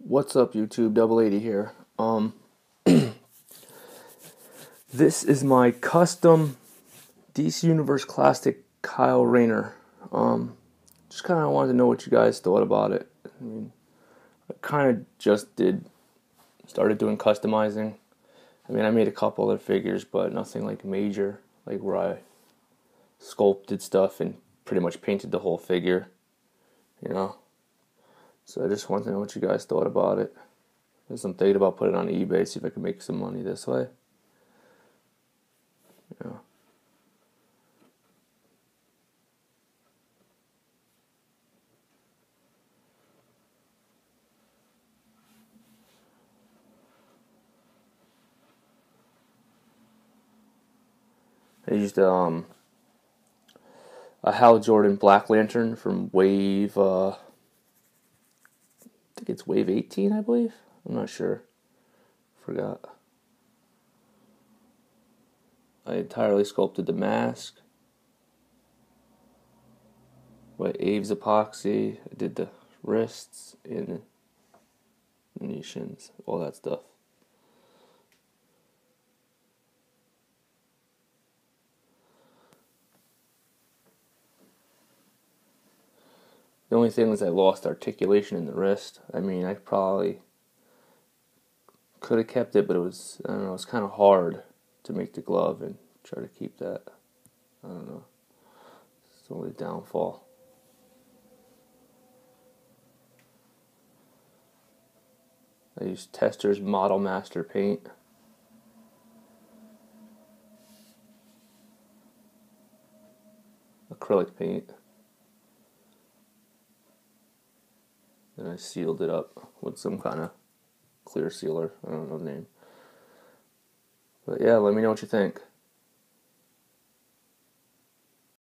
What's up, YouTube? Double eighty here. Um, this is my custom DC Universe Classic Kyle Rayner. Um, just kind of wanted to know what you guys thought about it. I mean, I kind of just did started doing customizing. I mean, I made a couple other figures, but nothing like major, like where I sculpted stuff and pretty much painted the whole figure. You know. So I just wanted to know what you guys thought about it. I'm thinking about putting it on eBay, see if I can make some money this way. Yeah. I used um a Hal Jordan Black Lantern from Wave uh Think it's Wave 18, I believe. I'm not sure. Forgot. I entirely sculpted the mask. With Aves epoxy. I did the wrists and the nations, all that stuff. The only thing was I lost articulation in the wrist. I mean, I probably could have kept it, but it was I don't know. It's kind of hard to make the glove and try to keep that. I don't know. It's only downfall. I used Testors Model Master paint. Acrylic paint. And I sealed it up with some kind of clear sealer. I don't know the name. But yeah, let me know what you think.